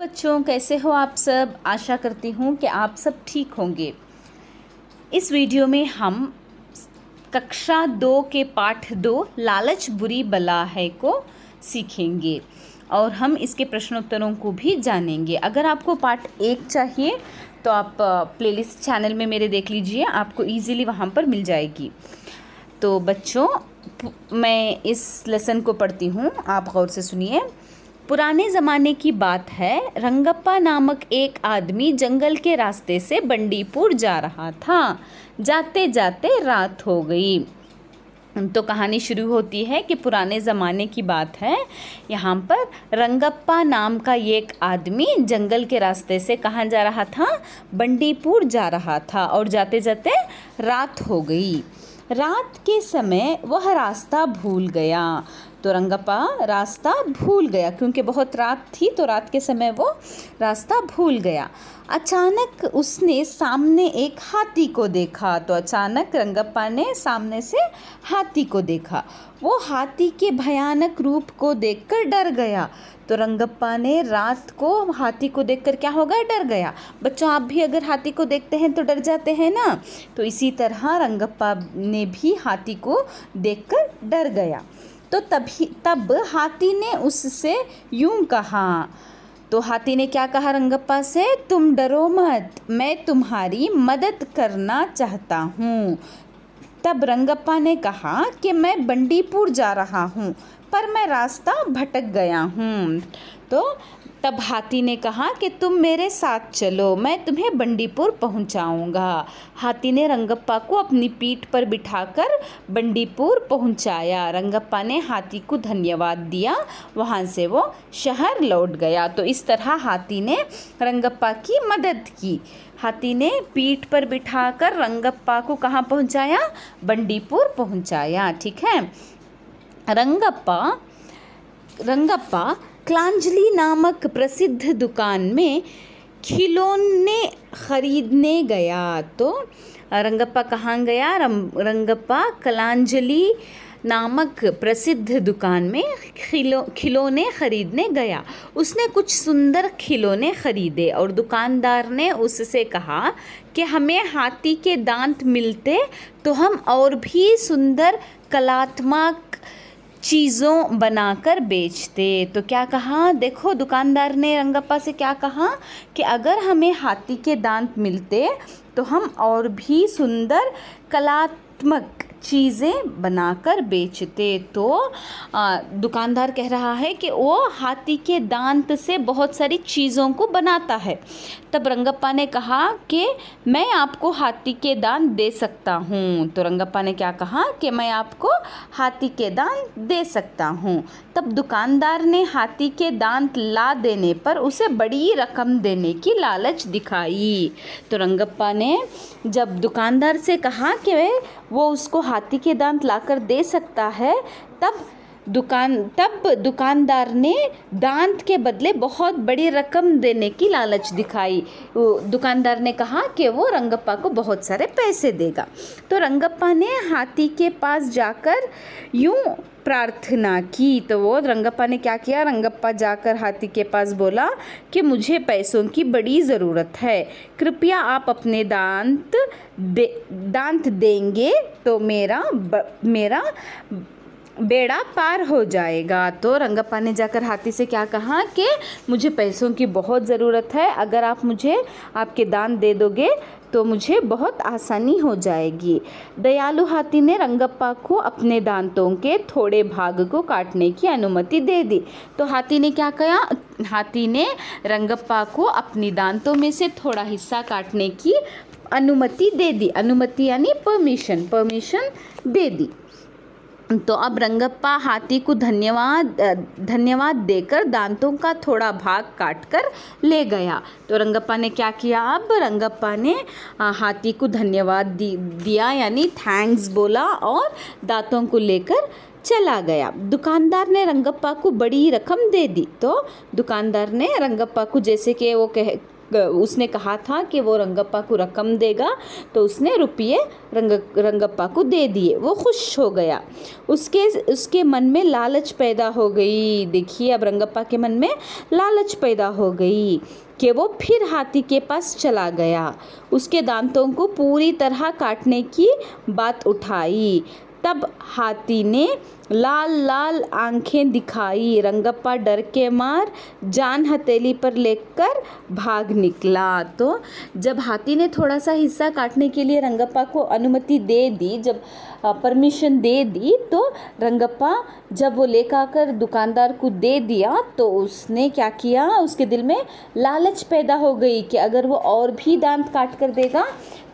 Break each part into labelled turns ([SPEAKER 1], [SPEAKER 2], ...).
[SPEAKER 1] बच्चों, कैसे हो आप सब? आशा करती हूँ कि आप सब ठीक होंगे। इस वीडियो में हम कक्षा दो के पाठ दो, लालच बुरी बला है को सीखेंगे और हम इसके प्रश्नोत्तरों को भी जानेंगे। अगर आपको पार्ट एक चाहिए तो आप प्लेलिस्ट चैनल में मेरे देख लीजिए, आपको इजीली वहाँ पर मिल जाएगी। तो बच्चों मैं इस लेसन को पढ़ती हूँ, आप गौर से सुनिए। पुराने ज़माने की बात है, रंगप्पा नामक एक आदमी जंगल के रास्ते से बंडीपुर जा रहा था। जाते जाते रात हो गई। तो कहानी शुरू होती है कि पुराने ज़माने की बात है। यहाँ पर रंगप्पा नाम का एक आदमी जंगल के रास्ते से कहाँ जा रहा था? बंडीपुर जा रहा था और जाते जाते रात हो गई। रात के समय वह रास्ता भूल गया। तो रंगप्पा रास्ता भूल गया, क्योंकि बहुत रात थी तो रात के समय वो रास्ता भूल गया। अचानक उसने सामने एक हाथी को देखा तो अचानक रंगप्पा ने सामने से हाथी को देखा। वो हाथी के भयानक रूप को देखकर डर गया। तो रंगप्पा ने रात को हाथी को देखकर क्या होगा? डर गया। बच्चों, आप भी अगर हाथी को देखते हैं तो डर जाते हैं ना? तो इसी तरह रंगप्पा ने भी हाथी को देखकर डर गया। तो तभी, तब हाथी ने उससे यूँ कहा तो हाथी ने क्या कहा रंगप्पा से? तुम डरो मत, मैं तुम्हारी मदद करना चाहता हूँ। तब रंगप्पा ने कहा कि मैं बंडीपुर जा रहा हूँ, पर मैं रास्ता भटक गया हूँ। तो तब हाथी ने कहा कि तुम मेरे साथ चलो, मैं तुम्हें बंडीपुर पहुंचाऊँगा। हाथी ने रंगप्पा को अपनी पीठ पर बिठाकर बंडीपुर पहुँचाया। रंगप्पा ने हाथी को धन्यवाद दिया। वहाँ से वो शहर लौट गया। तो इस तरह हाथी ने रंगप्पा की मदद की। हाथी ने पीठ पर बिठाकर रंगप्पा को कहाँ पहुँचाया? बंडीपुर पहुँचाया। ठीक है? रंगप्पा रंगप्पा क्लांजलि नामक प्रसिद्ध दुकान में खिलौने खरीदने गया। तो रंगप्पा कहाँ गया? रंगप्पा कलांजलि नामक प्रसिद्ध दुकान में खिलो, खिलौने ख़रीदने गया। उसने कुछ सुंदर खिलौने ख़रीदे और दुकानदार ने उससे कहा कि हमें हाथी के दांत मिलते तो हम और भी सुंदर कलात्मक चीज़ों बनाकर बेचते। तो क्या कहा? देखो, दुकानदार ने रंगप्पा से क्या कहा कि अगर हमें हाथी के दांत मिलते तो हम और भी सुंदर, कलात्मक चीज़ें बनाकर बेचते तो दुकानदार कह रहा है कि वो हाथी के दांत से बहुत सारी चीज़ों को बनाता है। तब रंगप्पा ने कहा कि मैं आपको हाथी के दांत दे सकता हूँ। तो रंगप्पा ने क्या कहा कि मैं आपको हाथी के दांत दे सकता हूँ। तब दुकानदार ने हाथी के दांत ला देने पर उसे बड़ी रकम देने की लालच दिखाई। तो रंगप्पा ने जब दुकानदार से कहा कि वो उसको हाथी के दांत लाकर दे सकता है तब दुकान तब दुकानदार ने दांत के बदले बहुत बड़ी रकम देने की लालच दिखाई। दुकानदार ने कहा कि वो रंगप्पा को बहुत सारे पैसे देगा। तो रंगप्पा ने हाथी के पास जाकर यूँ प्रार्थना की। तो वो रंगप्पा ने क्या किया? रंगप्पा जाकर हाथी के पास बोला कि मुझे पैसों की बड़ी ज़रूरत है। कृपया आप अपने दांत दे दांत देंगे तो मेरा ब, मेरा बेड़ा पार हो जाएगा। तो रंगप्पा ने जाकर हाथी से क्या कहा कि मुझे पैसों की बहुत ज़रूरत है, अगर आप मुझे आपके दान दे दोगे तो मुझे बहुत आसानी हो जाएगी। दयालु हाथी ने रंगप्पा को अपने दांतों के थोड़े भाग को काटने की अनुमति दे दी। तो हाथी ने क्या किया? हाथी ने रंगप्पा को अपनी दांतों में से थोड़ा हिस्सा काटने की अनुमति दे दी। अनुमति यानी परमिशन परमिशन दे दी। तो अब रंगप्पा हाथी को धन्यवाद धन्यवाद देकर दांतों का थोड़ा भाग काट कर ले गया। तो रंगप्पा ने क्या किया अब? रंगप्पा ने हाथी को धन्यवाद दी, दिया यानी थैंक्स बोला और दांतों को लेकर चला गया। दुकानदार ने रंगप्पा को बड़ी रकम दे दी। तो दुकानदार ने रंगप्पा को जैसे कि वो कह उसने कहा था कि वो रंगप्पा को रकम देगा तो उसने रुपये रंग, रंगप्पा को दे दिए। वो खुश हो गया। उसके उसके मन में लालच पैदा हो गई। देखिए अब रंगप्पा के मन में लालच पैदा हो गई कि वो फिर हाथी के पास चला गया। उसके दांतों को पूरी तरह काटने की बात उठाई। तब हाथी ने लाल लाल आँखें दिखाई। रंगप्पा डर के मार जान हथेली पर लेकर भाग निकला। तो जब हाथी ने थोड़ा सा हिस्सा काटने के लिए रंगप्पा को अनुमति दे दी, जब परमिशन दे दी तो रंगप्पा जब वो लेकर आकर दुकानदार को दे दिया तो उसने क्या किया? उसके दिल में लालच पैदा हो गई कि अगर वो और भी दांत काट कर देगा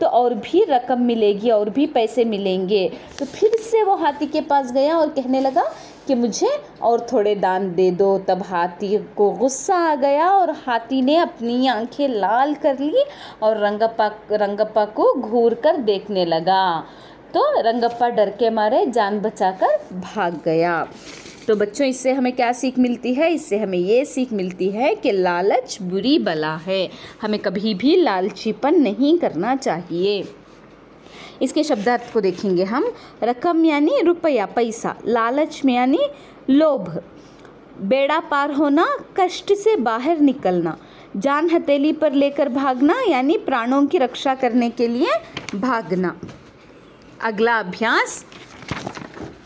[SPEAKER 1] तो और भी रकम मिलेगी, और भी पैसे मिलेंगे। तो फिर से वो हाथी के पास गया और कहने लगा कि मुझे और थोड़े दान दे दो। तब हाथी को गुस्सा आ गया और हाथी ने अपनी आँखें लाल कर ली और रंगप्पा रंगप्पा को घूर कर देखने लगा। तो रंगप्पा डर के मारे जान बचाकर भाग गया। तो बच्चों, इससे हमें क्या सीख मिलती है? इससे हमें ये सीख मिलती है कि लालच बुरी बला है। हमें कभी भी लालचीपन नहीं करना चाहिए। इसके शब्दार्थ को देखेंगे हम। रकम यानी रुपया, पैसा। लालच में यानी लोभ। बेड़ा पार होना, कष्ट से बाहर निकलना। जान हथेली पर लेकर भागना, यानी प्राणों की रक्षा करने के लिए भागना। अगला अभ्यास।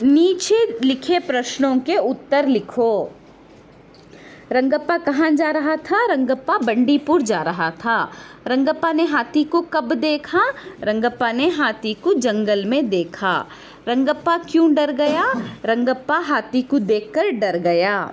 [SPEAKER 1] नीचे लिखे प्रश्नों के उत्तर लिखो। रंगप्पा कहाँ जा रहा था? रंगप्पा बंडीपुर जा रहा था। रंगप्पा ने हाथी को कब देखा? रंगप्पा ने हाथी को जंगल में देखा। रंगप्पा क्यों डर गया? रंगप्पा हाथी को देखकर डर गया।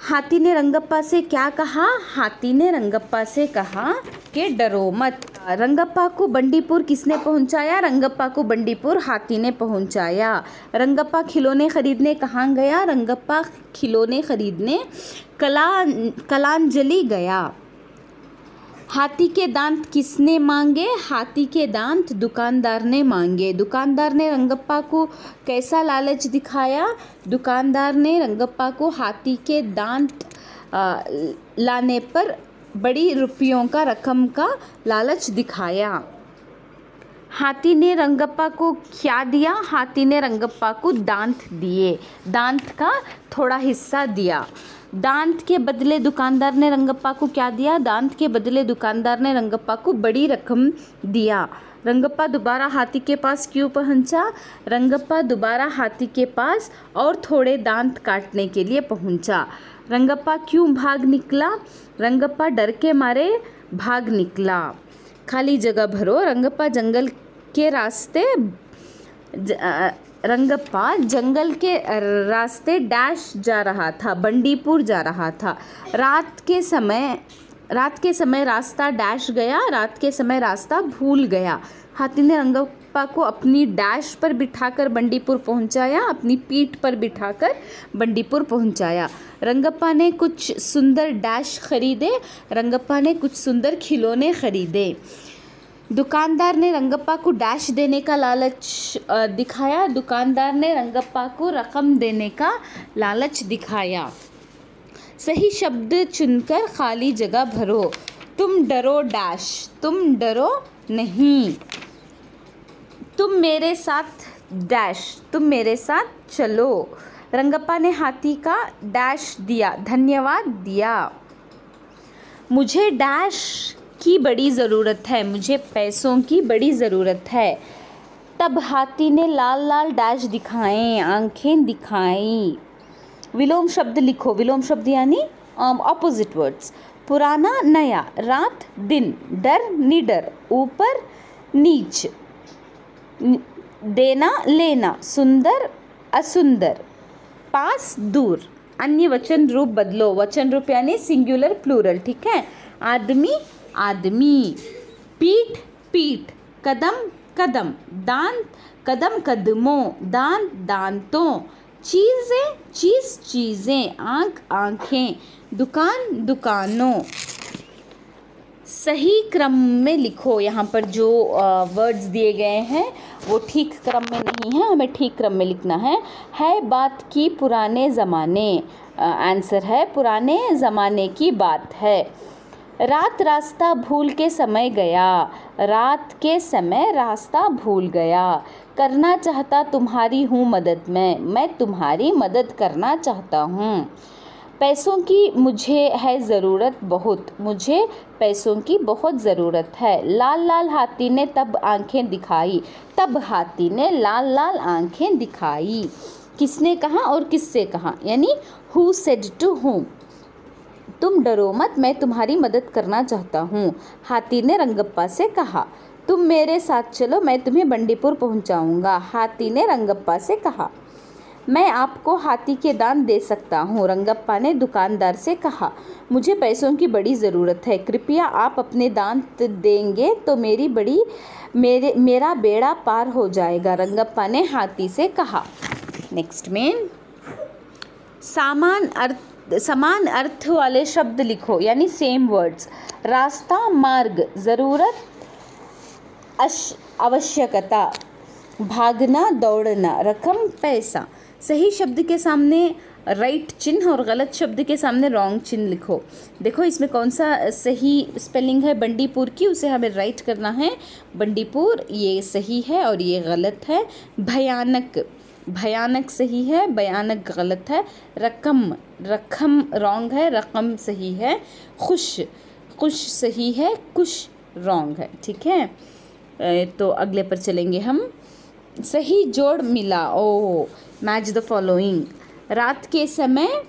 [SPEAKER 1] हाथी ने रंगप्पा से क्या कहा? हाथी ने रंगप्पा से कहा कि डरो मत। रंगप्पा को बंडीपुर किसने पहुँचाया? रंगप्पा को बंडीपुर हाथी ने पहुँचाया। रंगप्पा खिलौने खरीदने कहाँ गया? रंगप्पा खिलौने खरीदने कला कलांजलि गया। हाथी के दांत किसने मांगे? हाथी के दांत दुकानदार ने मांगे। दुकानदार ने रंगप्पा को कैसा लालच दिखाया? दुकानदार ने रंगप्पा को हाथी के दांत लाने पर बड़ी रुपयों का रकम का लालच दिखाया। हाथी ने रंगप्पा को क्या दिया? हाथी ने रंगप्पा को दांत दिए। दांत का थोड़ा हिस्सा दिया। दांत के बदले दुकानदार ने रंगप्पा को क्या दिया? दांत के बदले दुकानदार ने रंगप्पा को बड़ी रकम दिया। रंगप्पा दोबारा हाथी के पास क्यों पहुँचा? रंगप्पा दोबारा हाथी के पास और थोड़े दांत काटने के लिए पहुँचा। रंगप्पा क्यों भाग निकला? रंगप्पा डर के मारे भाग निकला। खाली जगह भरो, रंगप्पा जंगल के रास्ते रंगप्पा जंगल के रास्ते डैश जा रहा था, बंडीपुर जा रहा था। रात के समय, रात के समय रास्ता डैश गया, रात के समय रास्ता भूल गया। हाथी ने रंगप्पा को अपनी डैश पर बिठाकर बंडीपुर पहुँचाया, अपनी पीठ पर बिठाकर बंडीपुर पहुँचाया। रंगप्पा ने कुछ सुंदर डैश खरीदे, रंगप्पा ने कुछ सुंदर खिलौने खरीदे। दुकानदार ने रंगप्पा को डैश देने का लालच दिखाया। दुकानदार ने रंगप्पा को रकम देने का लालच दिखाया। सही शब्द चुनकर खाली जगह भरो। तुम डरो डैश, तुम डरो नहीं। तुम मेरे साथ डैश तुम मेरे साथ चलो। रंगप्पा ने हाथी का डैश दिया, धन्यवाद दिया। मुझे डैश की बड़ी ज़रूरत है, मुझे पैसों की बड़ी ज़रूरत है। तब हाथी ने लाल लाल डैश दिखाए, आँखें दिखाई। विलोम शब्द लिखो, विलोम शब्द यानी ऑपोजिट वर्ड्स पुराना, नया, रात, दिन, डर, निडर, ऊपर, नीच। देना, लेना, सुंदर, असुंदर। पास, दूर। अन्य वचन रूप बदलो। वचन रूप यानी सिंगुलर प्लूरल ठीक है? आदमी आदमी। पीठ पीठ। कदम कदम। दांत कदम, कदमों। दांत दांतों। चीज़ें, चीज़, चीज़ें। आँख, आँखें। दुकान, दुकानों। सही क्रम में लिखो। यहाँ पर जो वर्ड्स दिए गए हैं वो ठीक क्रम में नहीं है, हमें ठीक क्रम में लिखना है। है बात की पुराने ज़माने आंसर है, पुराने ज़माने की बात है। रात रास्ता भूल के समय गया, रात के समय रास्ता भूल गया। करना चाहता तुम्हारी हूँ मदद में, मैं तुम्हारी मदद करना चाहता हूँ। पैसों की मुझे है ज़रूरत बहुत, मुझे पैसों की बहुत ज़रूरत है। लाल लाल हाथी ने तब आँखें दिखाई, तब हाथी ने लाल लाल आँखें दिखाई। किसने कहा और किससे कहा? यानी हु सेड टू हूँ तुम डरो मत, मैं तुम्हारी मदद करना चाहता हूँ। हाथी ने रंगप्पा से कहा, तुम मेरे साथ चलो, मैं तुम्हें बंडीपुर पहुँचाऊँगा। हाथी ने रंगप्पा से कहा मैं आपको हाथी के दान दे सकता हूँ, रंगप्पा ने दुकानदार से कहा। मुझे पैसों की बड़ी ज़रूरत है, कृपया आप अपने दान देंगे तो मेरी बड़ी, मेरे, मेरा बेड़ा पार हो जाएगा, रंगप्पा ने हाथी से कहा। नेक्स्ट में, सामान अर्थ, समान अर्थ वाले शब्द लिखो, यानी सेम वर्ड्स रास्ता मार्ग, ज़रूरत, अश, आवश्यकता, भागना, दौड़ना, रकम, पैसा। सही शब्द के सामने राइट चिन्ह और गलत शब्द के सामने रॉन्ग चिन्ह लिखो। देखो, इसमें कौन सा सही स्पेलिंग है? बंडीपुर की, उसे हमें राइट करना है। बंडीपुर, ये सही है और ये गलत है। भयानक भयानक सही है, भयानक गलत है। रकम रकम रॉन्ग है, रकम सही है। खुश खुश सही है कुश रॉन्ग है, ठीक है? तो अगले पर चलेंगे हम। सही जोड़ मिला, ओ मैच द फॉलोइंग रात के समय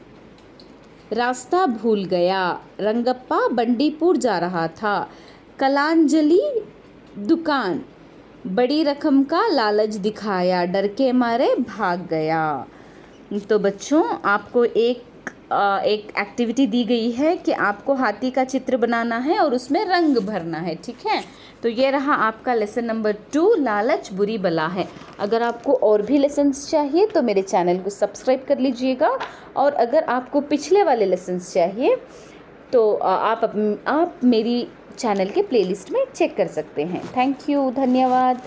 [SPEAKER 1] रास्ता भूल गया। रंगप्पा बंडीपुर जा रहा था। कलांजलि दुकान। बड़ी रकम का लालच दिखाया। डर के मारे भाग गया। तो बच्चों, आपको एक एक एक्टिविटी दी गई है कि आपको हाथी का चित्र बनाना है और उसमें रंग भरना है, ठीक है? तो ये रहा आपका लेसन नंबर टू लालच बुरी बला है। अगर आपको और भी लेसन्स चाहिए तो मेरे चैनल को सब्सक्राइब कर लीजिएगा और अगर आपको पिछले वाले लेसन्स चाहिए तो आप आप मेरी चैनल के प्लेलिस्ट में चेक कर सकते हैं। थैंक यू धन्यवाद।